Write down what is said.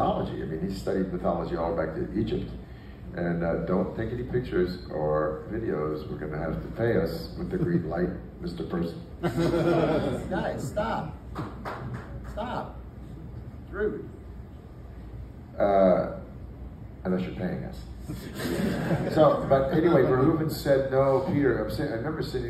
mythology. I mean, he studied mythology all back to Egypt. And uh, don't take any pictures or videos. We're going to have to pay us with the green light, Mr. Person. Guys, stop. Stop. It's rude. Uh, unless you're paying us. so, but anyway, Verhoeven said no, Peter. I'm saying, I remember sitting.